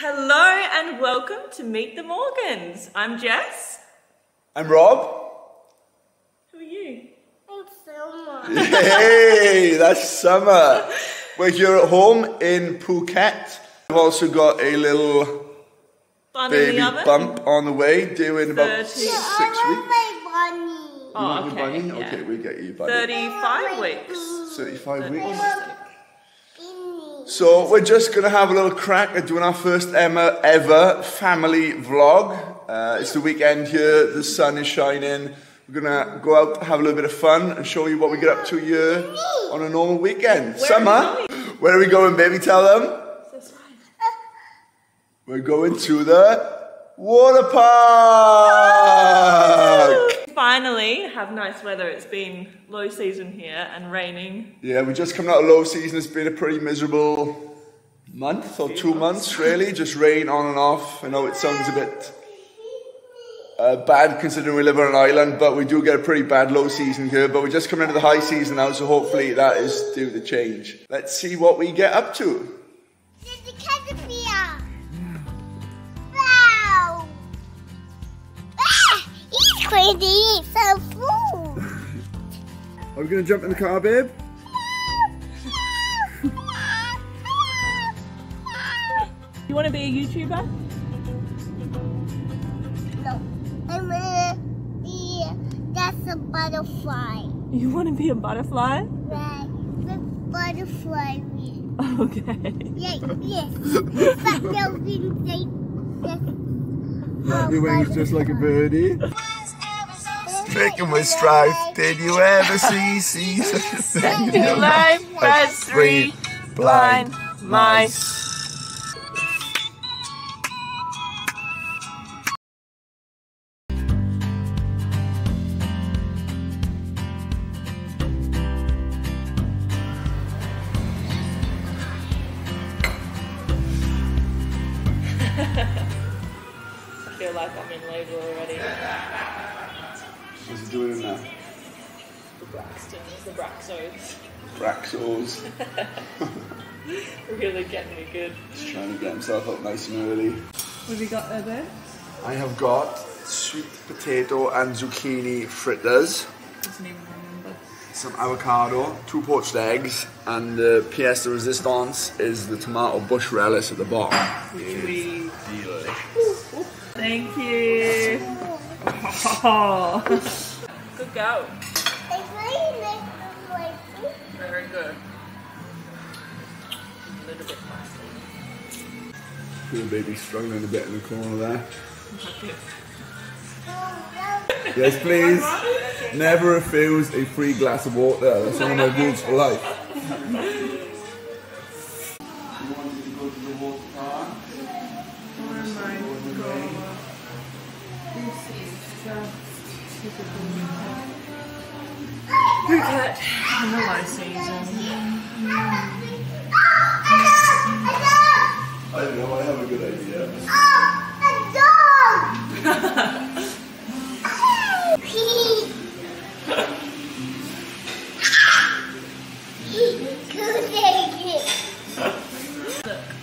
Hello and welcome to Meet the Morgans. I'm Jess. I'm Rob. Who are you? Hey, that's summer. We're here at home in Phuket. We've also got a little Bun in baby the oven. bump on the way, due in about Thirty. six I weeks. want my bunny. Oh, Want the okay. bunny? yeah. Okay, we get you, buddy. 35 weeks. 35 weeks. Almost 30. So we're just gonna have a little crack at doing our first Emma ever family vlog. Uh, it's the weekend here. The sun is shining. We're gonna go out, have a little bit of fun, and show you what we get up to here on a normal weekend. Where Summer. are we Where are we going, baby? Tell them. We're going to the water park. Finally, have nice weather. It's been low season here and raining. Yeah, we just come out of low season. It's been a pretty miserable month or two months, really. Just rain on and off. I know it sounds a bit uh, bad considering we live on an island, but we do get a pretty bad low season here. But we're just coming into the high season now, so hopefully that is due to change. Let's see what we get up to. He's crazy. He's so full. Are we going to jump in the car, babe? You want to be a YouTuber? no, I'm gonna be. That's a butterfly. You want to be a butterfly? Right. The butterfly. wing. Okay. Yeah, yes. But they'll be. Yes. Your wings just like a birdie. Making with strife, did you ever see Caesar? Life has three blind mice. What's he doing in there? The Braxtons, the Braxos. Braxos. Really getting me good. Just trying to get himself up nice and early. What have you got there, babe? I have got sweet potato and zucchini fritters, Doesn't even remember. some avocado, two poached eggs, and the pièce de resistance is the tomato bush relish at the bottom. Really Delish. Thank you. Oh. Good go. It's really nice and like Very good. A little bit. Poor baby struggling a bit in the corner there. Yes, please. Never refuse a free glass of water. That's one of my rules for life. Phuket in the low season. I don't know, I have a good idea. Oh, a dog!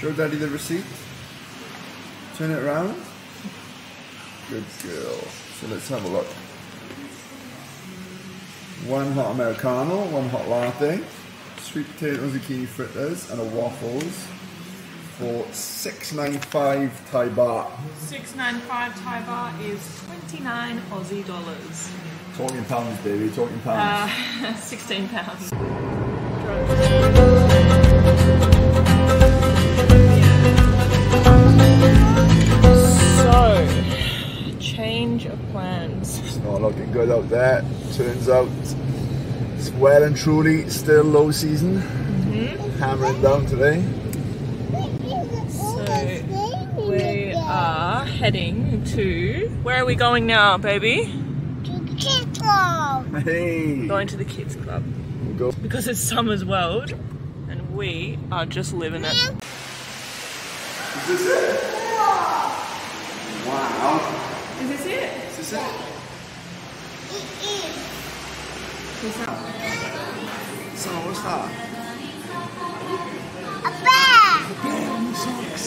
Show daddy the receipt. Turn it around. Good girl. So let's have a look. One hot Americano, one hot latte, sweet potato zucchini fritters, and a waffles for six nine five Thai baht. 695 Thai baht is 29 Aussie dollars. Talking pounds, baby, talking pounds. Uh, 16 pounds. So, change of plans. It's not looking good out there. Turns out it's well and truly still low season. Mm-hmm. Hammering down today. So, we are heading to. Where are we going now, baby? Kids club. Hey! Going to the kids club Go. because it's Summer's World, and we are just living it. Is this it? Wow. Is this it? Is this it? What's? So, what's that? A bear! A bear on the socks.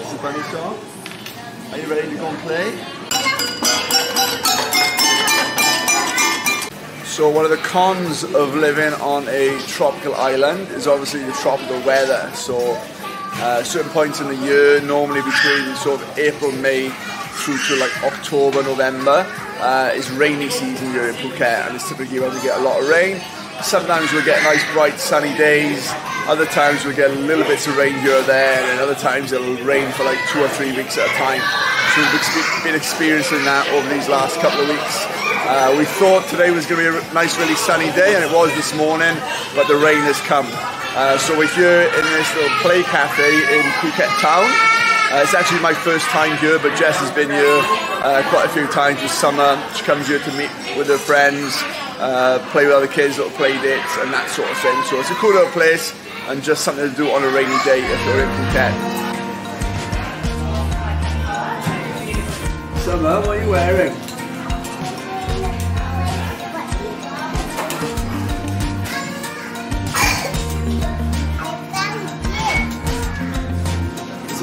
Is it bunny song? Are you ready to go and play? So one of the cons of living on a tropical island is obviously the tropical weather. So uh, certain points in the year, normally between sort of April, May through to like October, November, uh, is rainy season here in Phuket, and it's typically when we get a lot of rain. Sometimes we'll get nice, bright, sunny days. Other times we'll get little bits of rain here or there, and other times it'll rain for like two or three weeks at a time. So we've been experiencing that over these last couple of weeks. Uh, we thought today was going to be a nice, really sunny day, and it was this morning, but the rain has come. Uh, so we're here in this little play cafe in Phuket town. Uh, it's actually my first time here, but Jess has been here uh, quite a few times this summer. She comes here to meet with her friends, uh, play with other kids, little play dates, and that sort of thing. So it's a cool little place and just something to do on a rainy day if you're in Phuket. Summer, what are you wearing?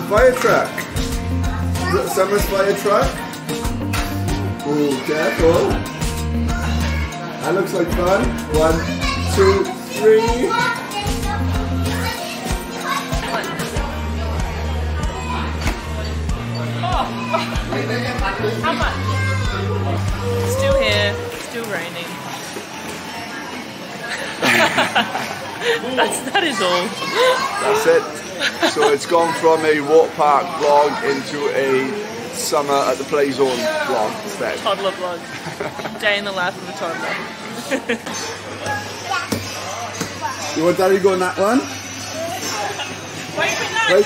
Fire truck. Is it Summer's fire truck? Oh, careful. That looks like fun. One, two, three. How much? Still here, still raining. That's that is all. That's it. So it's gone from a water park vlog into a summer at the play zone vlog instead. Toddler vlog. Day in the life of a toddler. You want Daddy to go on that one? Wait for that. Wait.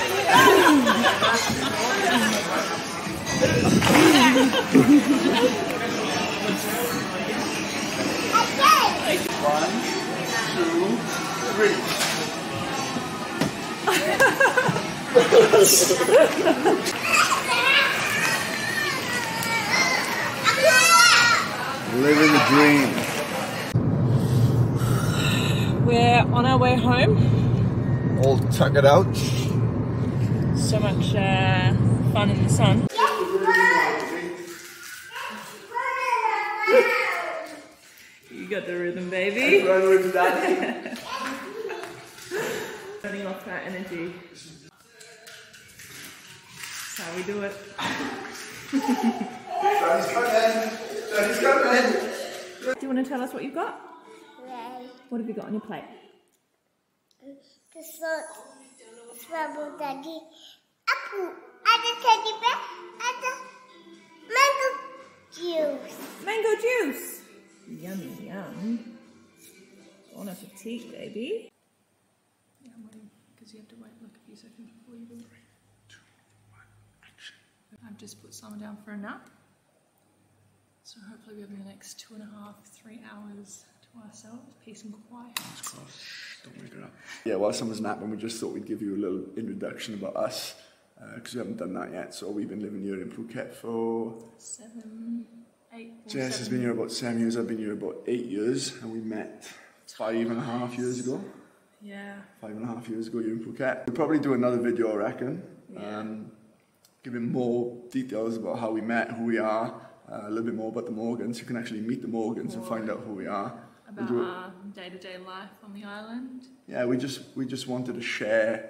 One, two, three. Living the dream. We're on our way home. All tuck it out. So much uh, fun in the sun. You got the rhythm, baby. Run with Daddy. Turning off that energy. That's how we do it. Daddy's coming. Daddy's coming. Do you want to tell us what you've got? What have you got on your plate? The salt, scrabble daddy, apple, and a teddy bear, and a mango juice. Mango juice. Yummy, yum. Bon appetit, baby. Yeah, I'm waiting because you have to wait like a few seconds before you go. I've just put Summer down for a nap. So hopefully we have the next two and a half, three hours to ourselves, peace and quiet. Don't wake her up. Yeah, while someone's napping, we just thought we'd give you a little introduction about us uh, because we haven't done that yet. So we've been living here in Phuket for. Seven, eight, or Jess has been here about seven years. I've been here about eight years, and we met five and a half years ago. Yeah. Five and a half years ago, here in Phuket. We'll probably do another video, I reckon. Yeah. Um, giving more details about how we met, who we are, uh, a little bit more about the Morgans. You can actually meet the Morgans and find out who we are. We'll About our day-to-day life on the island. yeah, we just we just wanted to share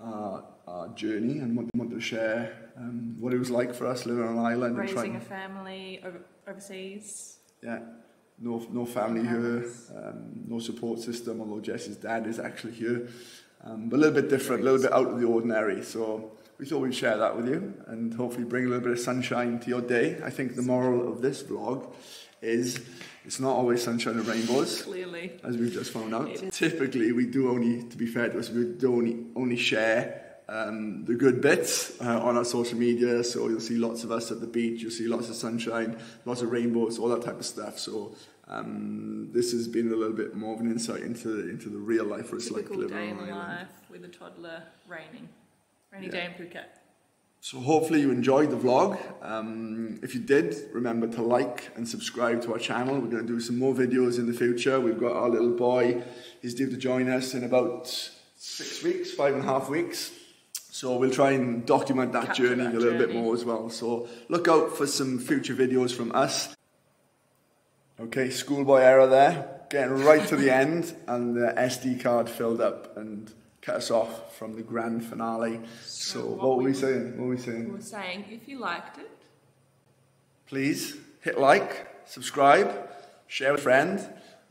our, our journey and want- wanted to share um, what it was like for us living on an island and Raising trying. a family over, overseas. Yeah, no no family here, um, no support system. Although Jess's dad is actually here, um, but a little bit different, a little bit out of the ordinary. So we thought we'd share that with you and hopefully bring a little bit of sunshine to your day. I think the moral of this vlog is it's not always sunshine and rainbows. Clearly. as we've just found out. Typically, we do only, to be fair to us, we do only, only share um, the good bits uh, on our social media. So you'll see lots of us at the beach, you'll see lots of sunshine, lots of rainbows, all that type of stuff. So um, this has been a little bit more of an insight into into the real life what it's like Typical day in life with a toddler raining. Rainy Yeah. day in Phuket. So hopefully you enjoyed the vlog. Um, if you did, remember to like and subscribe to our channel. We're going to do some more videos in the future. We've got our little boy. He's due to join us in about six weeks, five and a half weeks. So we'll try and document that Capture journey that a little bit more as well. So look out for some future videos from us. Okay, schoolboy error there. Getting right to the end and the SD card filled up and cut us off from the grand finale. So, So what, what were we saying? What were we saying? We saying? were saying if you liked it, Please hit like, subscribe, share with a friend,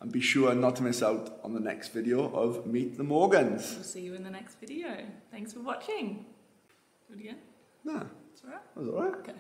and be sure not to miss out on the next video of Meet the Morgans. we'll see you in the next video. Thanks for watching. Do it again. Nah, It's alright. that was alright. Okay.